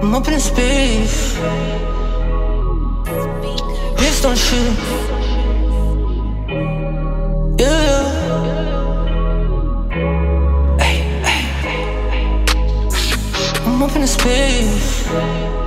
I'm up in space. Bitch, don't shoot. Yeah. Ay. I'm up in space.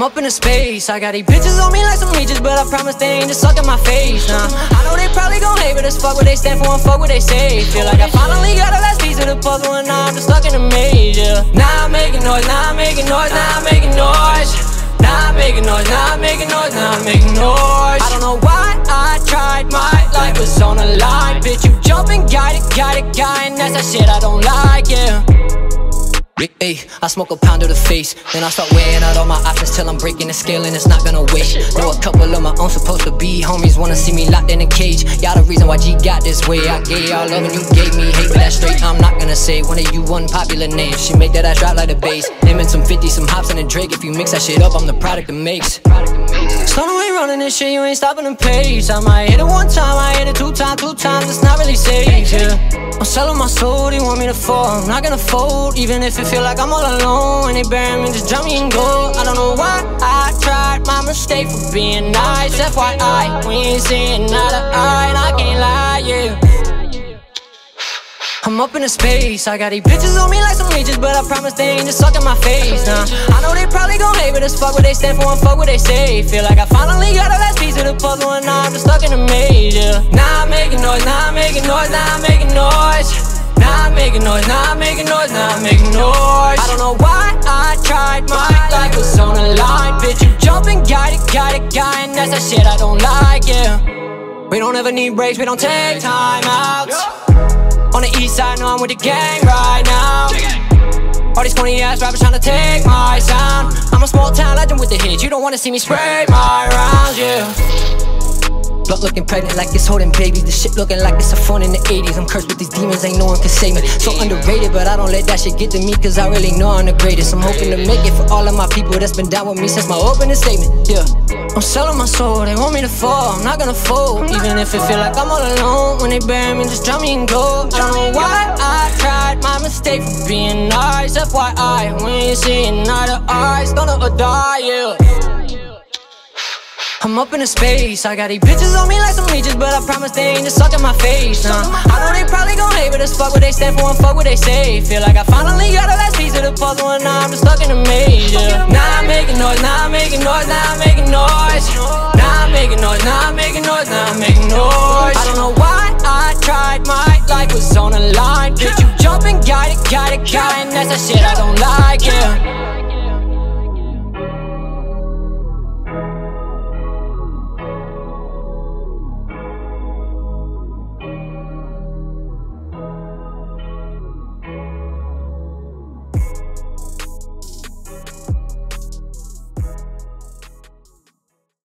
I'm up in a space, I got these bitches on me like some leeches But I promise they ain't just sucking my face, nah. I know they probably gon' hate, but it's fuck what they stand for and fuck what they say. Feel like I finally got a last piece of the puzzle and now I'm just stuck in maze, yeah Now I'm making noise, now I'm making noise, now I'm making noise. Now I'm making noise, now I'm making noise, now I'm making noise. I don't know why I tried, my life was on the line. Bitch, you jumping, got it, got it, guy, and that's that shit I don't like, yeah Hey, I smoke a pound of the face, then I start weighing out all my options till I'm breaking the scale and it's not gonna wait. Know a couple of my own supposed to be homies wanna see me locked in a cage. Y'all the reason why G got this way. I gave y'all love and you gave me hate, but that's straight. I'm not gonna say one of you unpopular names. She make that ass drop like a bass. Him and some 50, some hops and a Drake. If you mix that shit up, I'm the product it makes. Running this shit, you ain't stopping the pace. I might hit it one time, I hit it two times, two times. It's not really safe, yeah. I'm selling my soul, they want me to fall. I'm not gonna fold, even if it feel like I'm all alone. When they bury me, just drop me in gold. I don't know why I tried my mistake for being nice. FYI, we ain't seeing eye to eye, and I can't lie, yeah. I'm up in a space, I got these bitches on me like some leeches But I promise they ain't just sucking my face, nah. I know they probably gon' hate, but it's fuck what they stand for and fuck what they say. Feel like I finally got a last piece of the puzzle and now I'm just stuck in a yeah Now I'm making noise, now I'm making noise, now I'm making noise. Now I'm making noise, now I'm making noise, now I'm making noise. I don't know why I tried, my life was on the line Bitch, you jumping, got it, got it, guy, and that's that shit I don't like, yeah. We don't ever need breaks, we don't take time outs on the east side, know I'm with the gang right now. All these corny ass rappers tryna take my sound. I'm a small town legend with the hits, you don't wanna see me spray my rounds, yeah Blood looking pregnant like it's holding babies. The shit looking like it's a phone in the 80s I'm cursed with these demons, ain't no one can save me. So underrated, but I don't let that shit get to me Cause I really know I'm the greatest. I'm hoping to make it for all of my people that's been down with me Since my opening statement, yeah. I'm selling my soul, they want me to fall. I'm not gonna fold, even if it feel like I'm all alone. When they bury me, just drop me in gold. I don't know why I tried, my mistake for being nice. FYI, we ain't seeing eye to eye It's gonna die, yeah I'm up in a space, I got these bitches on me like some leeches But I promise they ain't just sucking my face, nah. I know they probably gon' hate, but it's fuck what they stand for and fuck what they say. Feel like I finally got a last piece of the puzzle and now I'm just stuck in a maze, yeah. Now I'm making noise, now I'm making noise, now I'm making noise. Now I'm making noise, now I'm making noise, now I'm making noise. I don't know why I tried, my life was on the line. Bitch, you jumping, got it, got it, got it, and that's that shit I don't like,